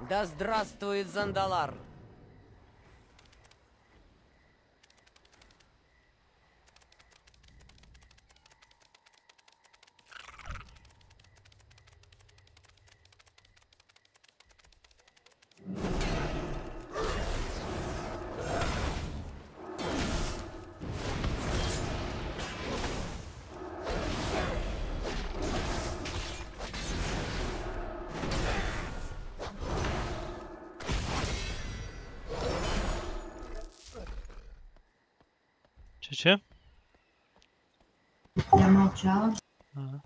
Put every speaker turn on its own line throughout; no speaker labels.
Да здравствует Зандалар!
Че-че?
Я молчала.
Ага.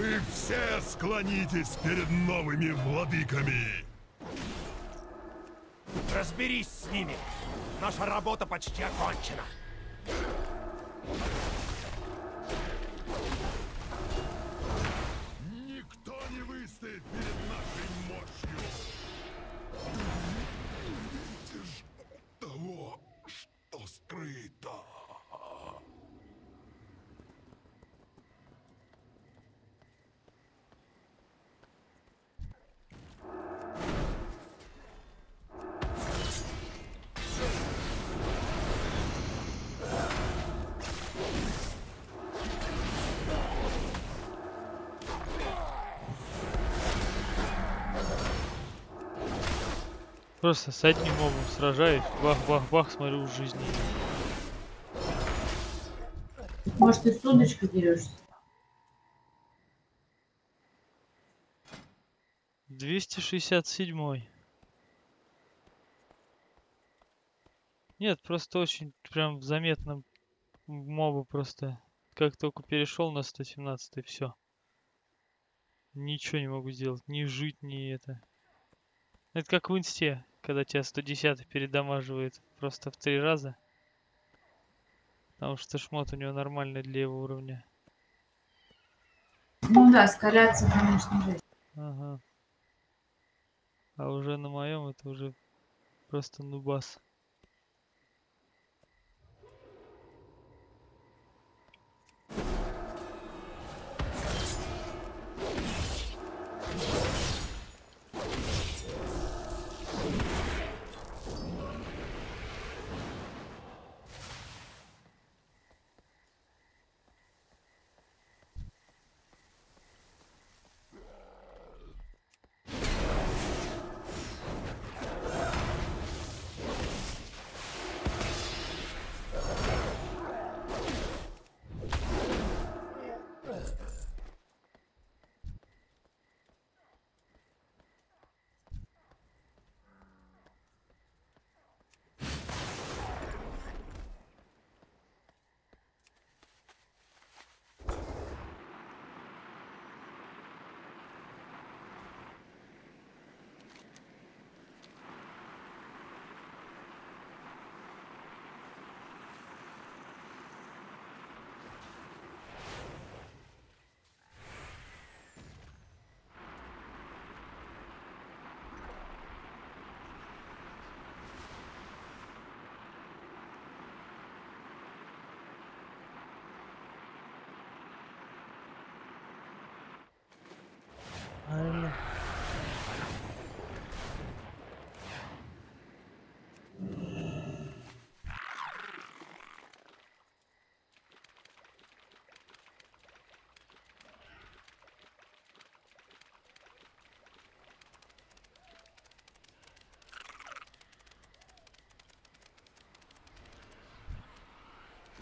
Вы все склонитесь перед новыми владыками.
Разберись с ними. Наша работа почти окончена.
Просто с одним мобом сражаюсь, бах-бах-бах, смотрю, жизни. нет.
Может, ты с удочкой дерешься?
267. Нет, просто очень прям заметно моба просто. Как только перешел на 117, все. Ничего не могу сделать. Ни жить, ни это. Это как в инсте, когда тебя 110 передамаживает просто в три раза. Потому что шмот у него нормальный для его уровня.
Ну да, скаляться, конечно, жесть.
Ага. А уже на моем это уже просто нубас. Правильно.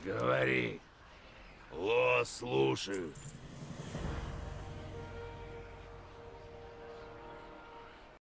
Говори. О, слушаю.